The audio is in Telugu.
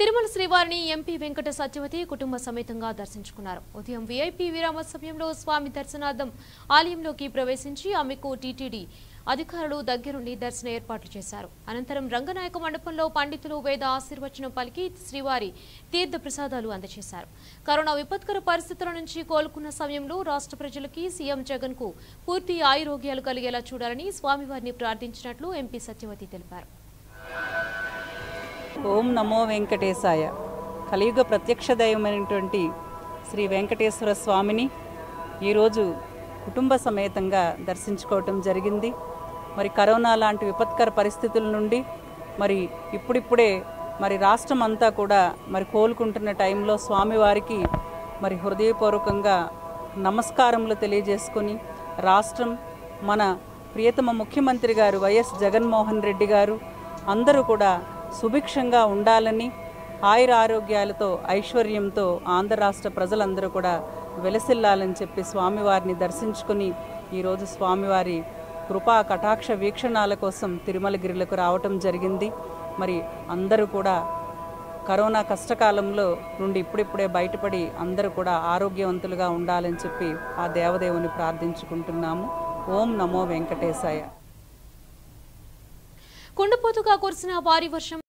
తిరుమల శ్రీవారిని ఎంపీ వెంకట సత్యవతి కుటుంబ సమేతంగా దర్శించుకున్నారు. ఉదయం వీఐపీ విరామ సమయంలో స్వామి దర్శనార్థం ఆలయంలోకి ప్రవేశించి ఆమెకు టీటీడీ అధికారులు దగ్గరుండి దర్శన ఏర్పాట్లు చేశారు. అనంతరం రంగనాయక మండపంలో పండితులు వేద ఆశీర్వచనం పలికి శ్రీవారి తీర్థ ప్రసాదాలు అందజేశారు. కరోనా విపత్కర పరిస్థితుల నుంచి కోలుకున్న సమయంలో రాష్ట్ర ప్రజలకి సీఎం జగన్కు పూర్తి ఆయురోగ్యాలు కలిగేలా చూడాలని స్వామివారిని ప్రార్థించినట్లు ఎంపీ సత్యవతి తెలిపారు. ఓం నమో వెంకటేశాయ. కలియుగ ప్రత్యక్ష దైవమైనటువంటి శ్రీ వెంకటేశ్వర స్వామిని ఈరోజు కుటుంబ సమేతంగా దర్శించుకోవటం జరిగింది. మరి కరోనా లాంటి విపత్కర పరిస్థితుల నుండి మరి ఇప్పుడిప్పుడే మరి రాష్ట్రం అంతా కూడా మరి కోలుకుంటున్న టైంలో స్వామివారికి మరి హృదయపూర్వకంగా నమస్కారములు తెలియజేసుకొని రాష్ట్రం మన ప్రియతమ ముఖ్యమంత్రి గారు వైఎస్ జగన్మోహన్ రెడ్డి గారు అందరూ కూడా సుభిక్షంగా ఉండాలని ఆయుర ఆరోగ్యాలతో ఐశ్వర్యంతో ఆంధ్ర రాష్ట్ర ప్రజలందరూ కూడా వెలసిల్లాలని చెప్పి స్వామివారిని దర్శించుకుని ఈరోజు స్వామివారి కృపా కటాక్ష వీక్షణాల కోసం తిరుమలగిరిలకు రావటం జరిగింది. మరి అందరూ కూడా కరోనా కష్టకాలంలో నుండి ఇప్పుడిప్పుడే బయటపడి అందరూ కూడా ఆరోగ్యవంతులుగా ఉండాలని చెప్పి ఆ దేవదేవుని ప్రార్థించుకుంటున్నాము. ఓం నమో వెంకటేశాయ. కుండపోతుగా కురిసిన భారీ వర్షం